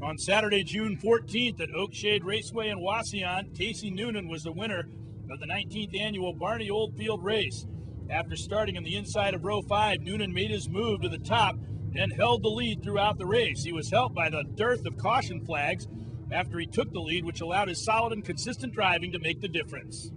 On Saturday, June 14th at Oakshade Raceway in Wauseon, Casey Noonan was the winner of the 19th annual Barney Oldfield race. After starting on the inside of row 5, Noonan made his move to the top and held the lead throughout the race. He was helped by the dearth of caution flags after he took the lead, which allowed his solid and consistent driving to make the difference.